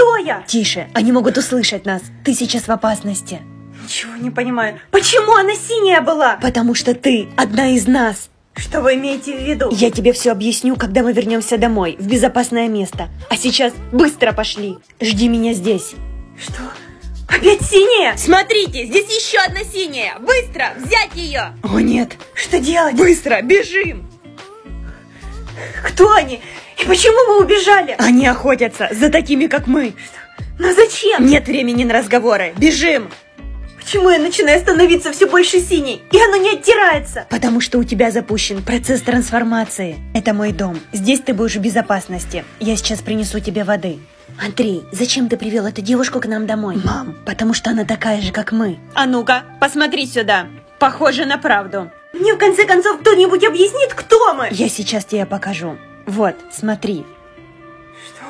Кто я? Тише, они могут услышать нас. Ты сейчас в опасности. Ничего не понимаю. Почему она синяя была? Потому что ты одна из нас. Что вы имеете в виду? Я тебе все объясню, когда мы вернемся домой, в безопасное место. А сейчас быстро пошли. Жди меня здесь. Что? Опять синяя? Смотрите, здесь еще одна синяя. Быстро, взять ее. О нет, что делать? Быстро, бежим. Кто они? И почему мы убежали? Они охотятся за такими, как мы. Но зачем? Нет времени на разговоры. Бежим. Почему я начинаю становиться все больше синей, и оно не оттирается? Потому что у тебя запущен процесс трансформации. Это мой дом. Здесь ты будешь в безопасности. Я сейчас принесу тебе воды. Андрей, зачем ты привел эту девушку к нам домой? Мам, потому что она такая же, как мы. А ну-ка, посмотри сюда. Похоже на правду. Мне в конце концов кто-нибудь объяснит, кто мы? Я сейчас тебе покажу. Вот, смотри. Что?